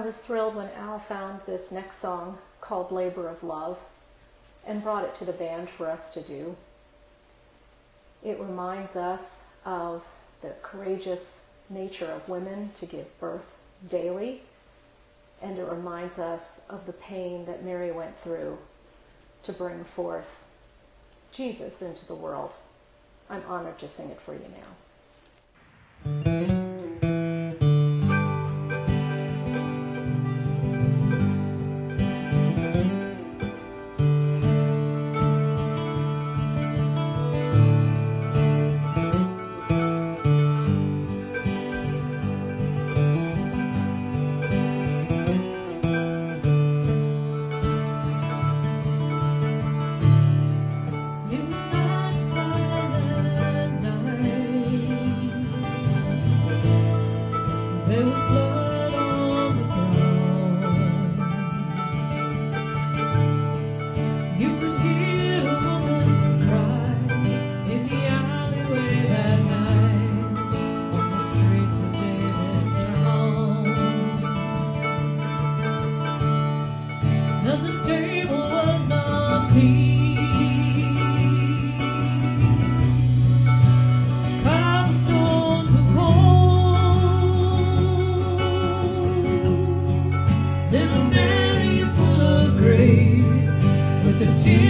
was thrilled when Al found this next song called Labor of Love and brought it to the band for us to do. It reminds us of the courageous nature of women to give birth daily, and it reminds us of the pain that Mary went through to bring forth Jesus into the world. I'm honored to sing it for you now.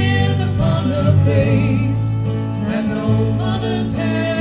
Down on the ground in the dark, every